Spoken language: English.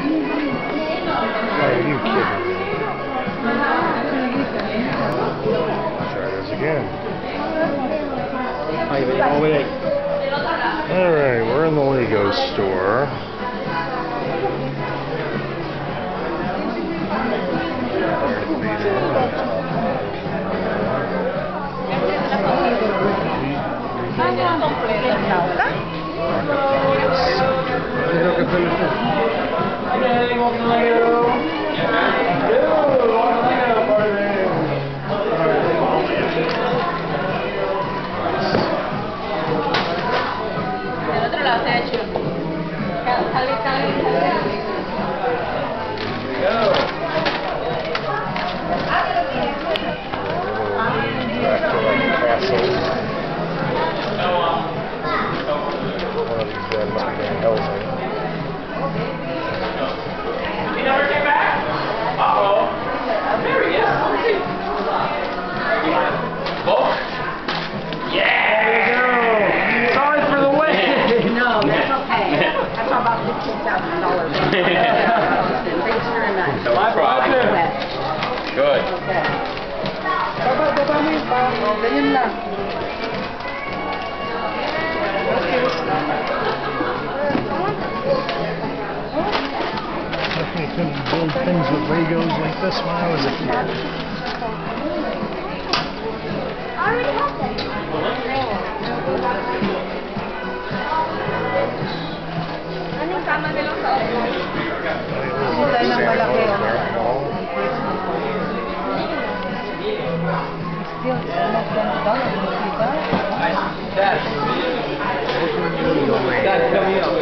Are you kidding me? Try this again. Alright, we're in the Lego store. Named Helsing. That's about fifteen thousand dollars. Thanks very much. My problem. Good. Okay. I couldn't build things with Legos like this when I was a kid. Yeah. That's coming up.